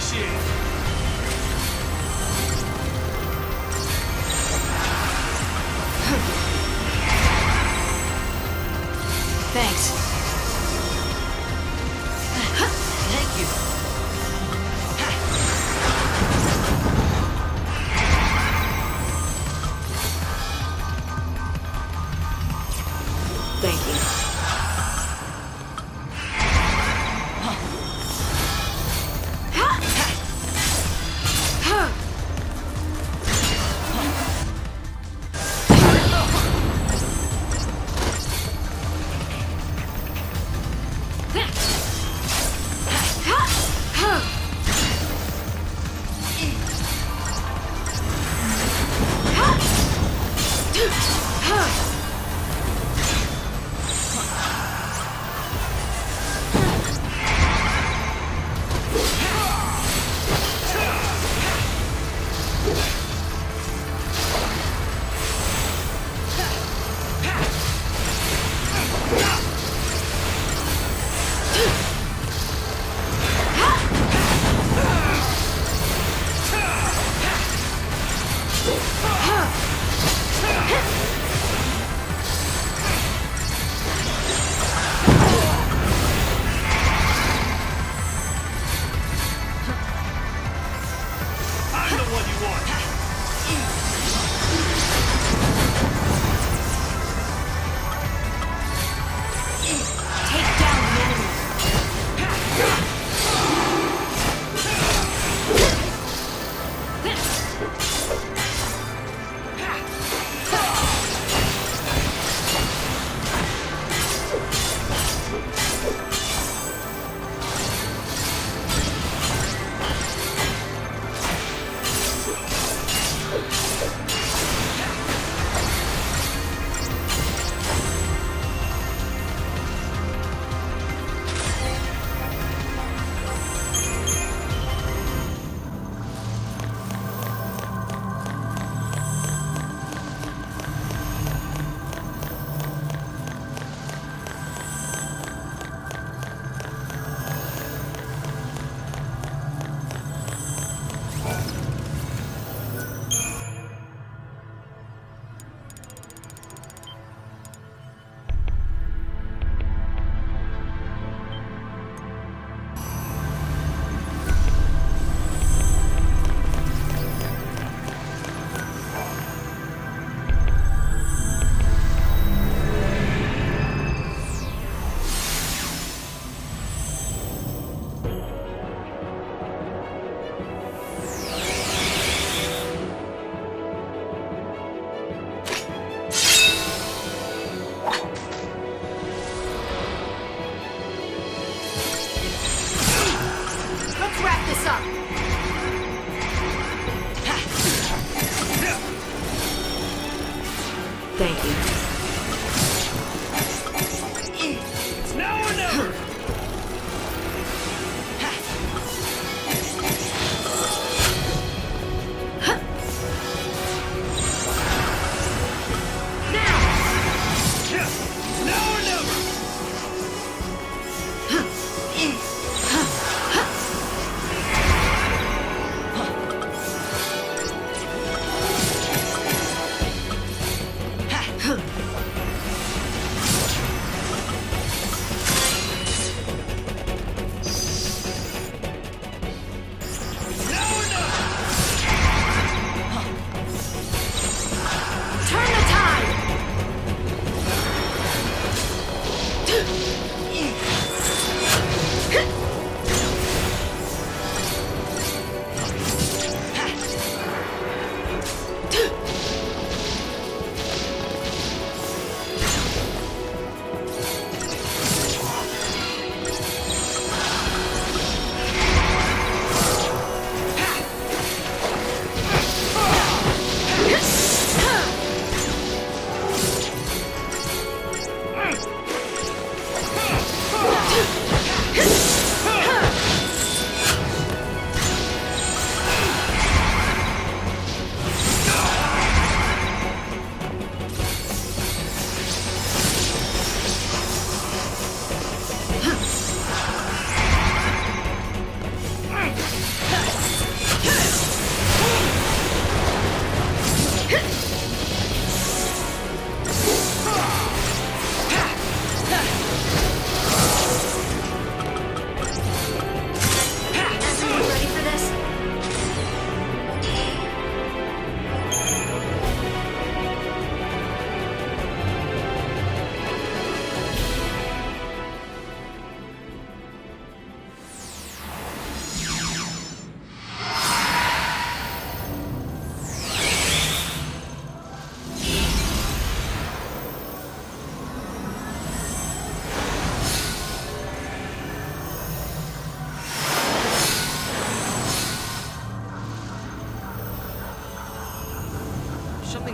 谢谢。Huh. Thank you.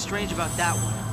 Strange about that one.